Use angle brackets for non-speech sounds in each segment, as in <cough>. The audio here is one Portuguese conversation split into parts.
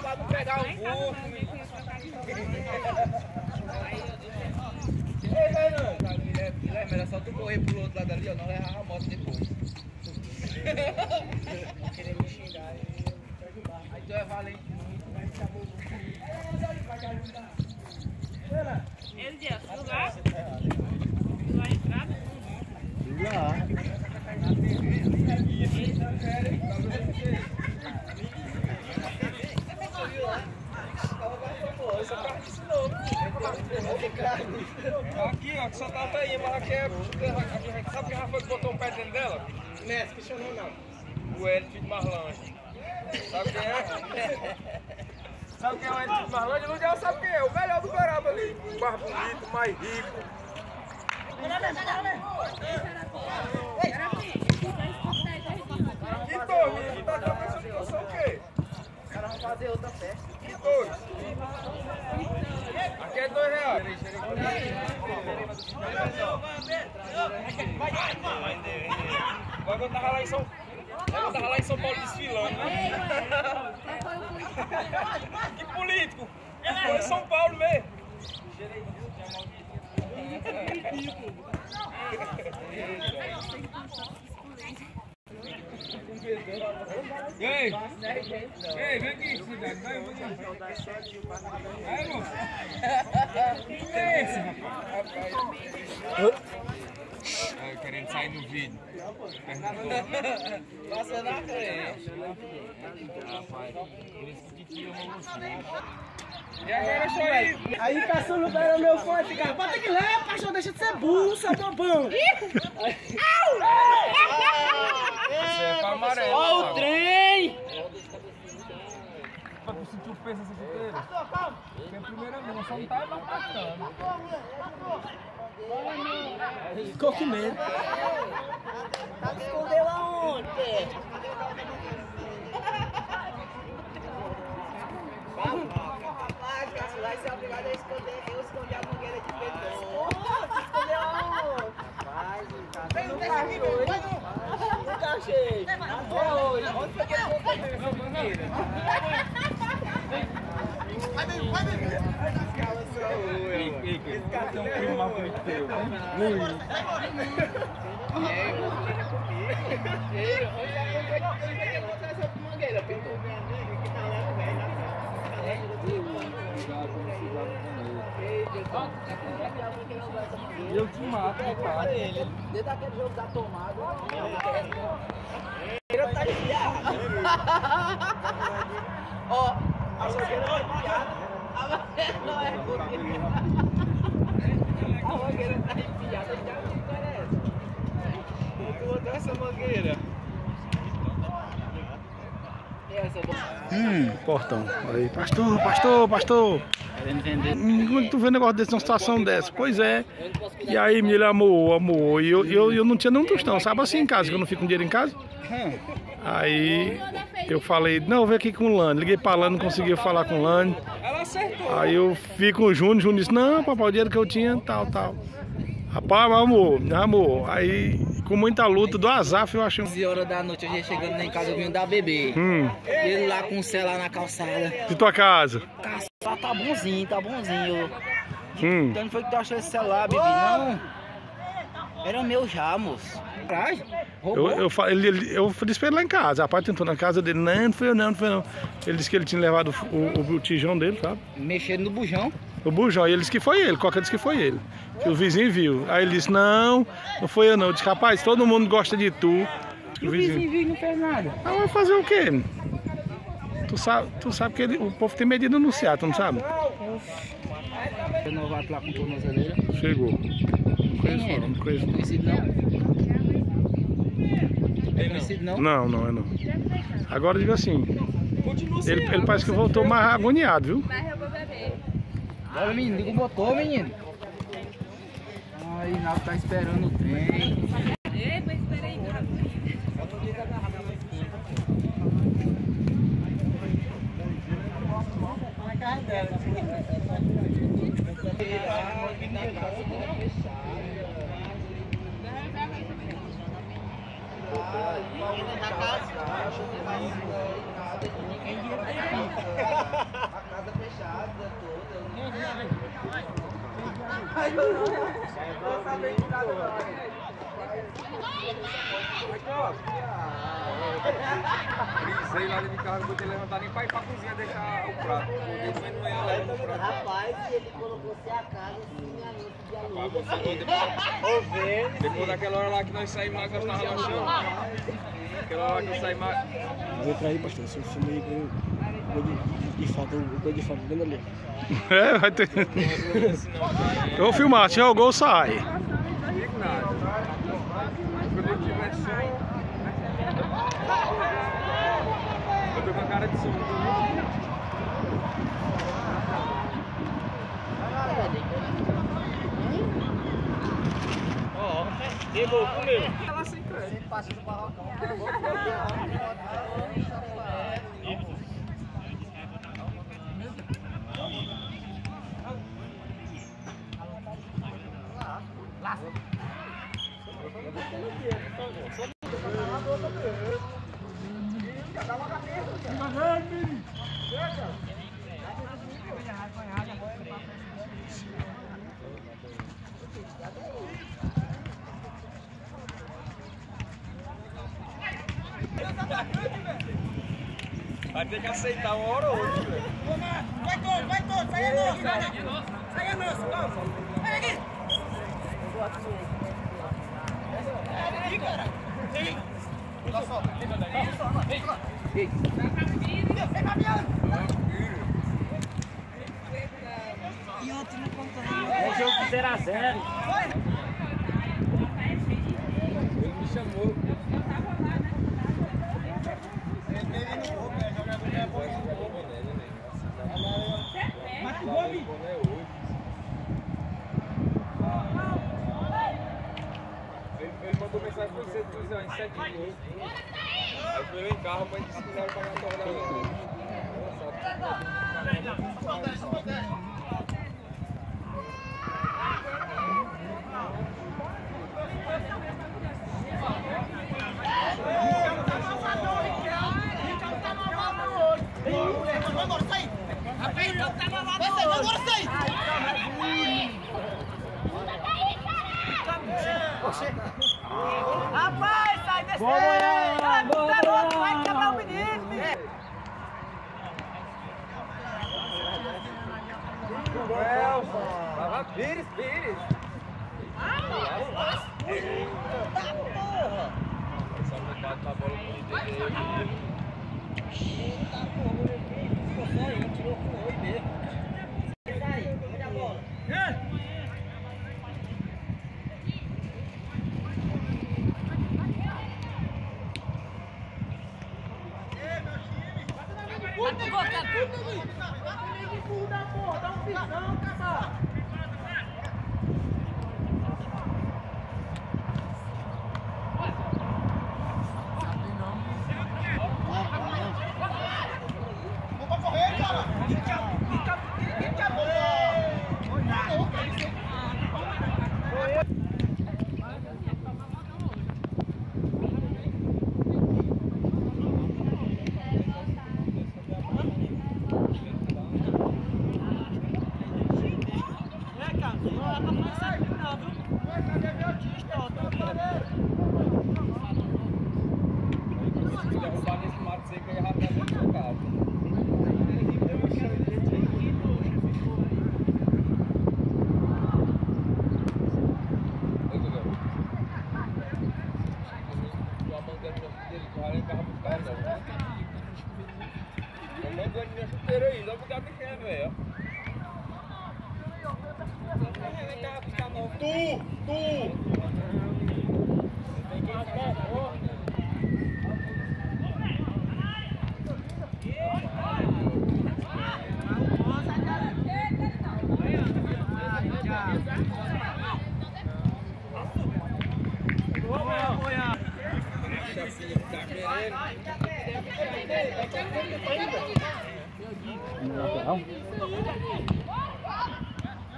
Pra pegar o burro. Ei, Fernando. Guilherme, era só tu correr pro outro lado ali, ó. Não levar a moto depois. <laughs> Querer me xingar e te ajudar. Aí tu é valente muito, vai ficar bom. Ele disse, lugar? Lugar entrada? Aqui, ó, que só tá aí, mas aqui é. Sabe já foi que botou um pé dentro dela? Mestre, que chamou não. O Hélio de Marlange. Sabe quem é? Sabe quem é o de Marlange? Não já sabe quem é. O melhor do Garaba ali. O mais bonito, mais rico. Que dois, menino? Tá que eu sou o quê? Os caras vão fazer outra festa. Que dois? Aqui é dois reais. Quando eu tava lá em São Paulo desfilando, né? Que político? Foi em São Paulo mesmo. Ei! Ei, vem aqui, cidade. Vai, vem aqui. Vai, moço. Que é esse, rapaz? Querendo sair no vídeo. Passa na frente. Rapaz, por isso que tira uma mocinha. E agora só aí. Aí caçando era meu fã, ficava, bota que lá, paixão, deixa de ser burro, seu bobão. Isso é pra amarelo. Ó o cara. trem! Pra tu sentir o peso dessa chuteira. Porque a primeira mão só não tá Ficou com medo. Escondeu aonde? Rapaz, vai ser obrigado a esconder. Eu escondi a mangueira de. Escondeu aonde? Vai, cara. Nunca achei. Nunca achei. Até hoje. Onde foi que ele botou essa mangueira? Esse cara tem eu. Eu te mato, cara. Dentro daquele jogo da tomada. Ele tá enfiado. Ó, a mangueira tá enfiada. A mangueira não é bonita. A mangueira tá enfiada. Já me parece. Tu botou essa mangueira. Hum, portão. Aí, pastor, pastor, pastor. Que tu vê um negócio desse, uma situação dessa? Pois é. E aí, ele amou, amou. E eu, eu, eu não tinha nenhum tostão, sabe assim em casa, que eu não fico com dinheiro em casa? Aí eu falei, não, vem aqui com o Lani. Liguei pra Lani, não conseguia falar com o Lani. Aí eu fui com o Júnior, Júnior disse, não, papai, o dinheiro que eu tinha, tal, tal. Rapaz, meu amor, amor. Aí, com muita luta, do Azaf, eu achei um... 11 horas da noite, eu já chegando lá em casa, eu vim dar bebê. Hum, ele lá com o celular na calçada. de tua casa. Caçar tá bonzinho, tá bonzinho. Hum. Então não foi que tu achou esse celular, bebê? Não. Era meu já, moço. Roubou? Eu, eu, ele, ele- eu disse pra ele lá em casa. Rapaz, tentou na casa dele. Não, não foi eu não, não foi eu não. Ele disse que ele tinha levado o, o, o tijão dele, sabe? Mexendo no bujão. O bujão. E ele disse que foi ele. Coca disse que foi ele. Que o vizinho viu. Aí ele disse, não, não foi eu não. Eu disse, rapaz, todo mundo gosta de tu. E o vizinho viu e não fez nada. Ah, vai fazer o quê? Tu sabe, tu sabe que ele- o povo tem medo de denunciar, tu não sabe? Renovado lá com tornozeleira. Chegou. Não não. Conhecido é não? É não? Não, é não. Agora diga assim. Ele, ele parece que voltou mais agoniado, viu? Mas eu vou beber. Bora, menino, liga o menino. Ai, o tá esperando o trem. Thank dela. A casa fechada toda. Ai, eu não vou saber de nada. Aqui, ó. Brisei lá dentro de casa, não botei levantar nem pra ir pra cozinha deixar o prato. Porque também não ia levar o prato. Rapaz, se ele colocou se a casa, se enganou, se Rapaz, dialogou. você não depois, depois daquela hora lá que nós saímos lá, que nós tava lá no chão. Aquela hora que eu saí mais. Vou trair, pastor. Se eu filmei com o gol de, de falta, o gol de falta dele ali. <laughs> É, vai ter. Eu vou filmar, se tiver o gol, sai. não digo nada. Quando eu tiver som. Eu tô com a cara de som. Ela sem crédito. <laughs> Vai ter que aceitar uma hora ou outra, velho. Vai todo, vai todo, sai a nossa, sai a nossa, vamos. Vai aqui. Aqui, cara. Sim. Vem caminhando. É jogo de 0 a 0 Ele me chamou. Ele, ele mandou mensagem pra você, disse, ó, em sete minutos. Aí eu fui em carro, mas disse não era pagar a torre Agora Hadi hadi hadi. Tu! Tu! Chapinha que tá querendo.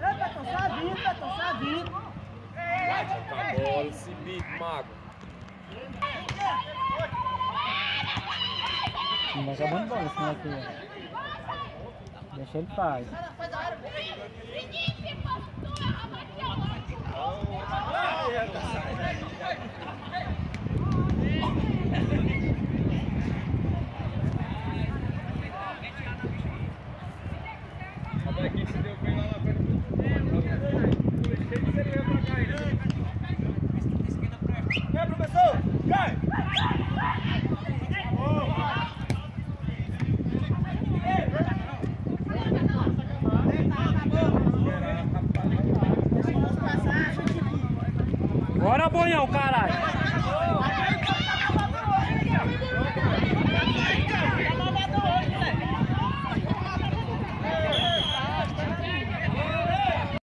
Eita, tô sabido, tô sabido. Tá bola, esse bico, mago. Não vai acabando bola, senão aqui. Deixa ele faz. A bonequinha se deu bem lá na frente. Cheio de cerveja pra cá ainda. Vem, professor! Vai! Bora, Bonhão, caralho!